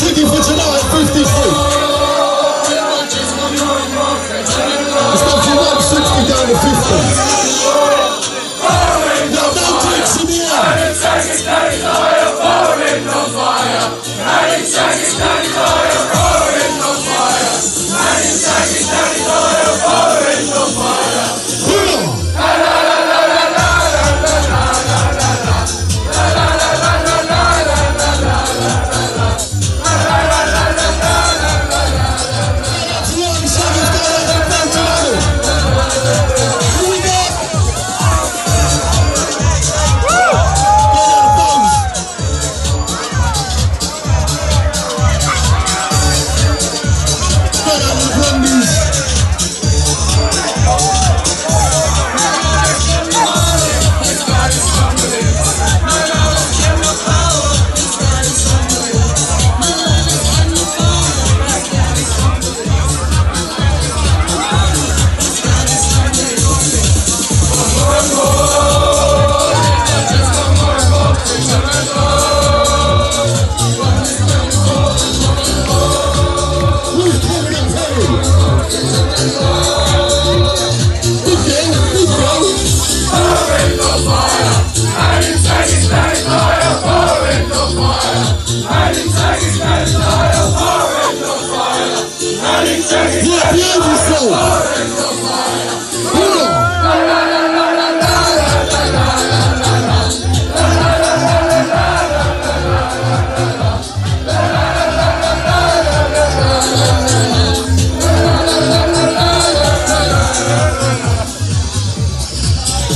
ticket for tonight, 50 quid. It's got you 160 down to 50. Yeah.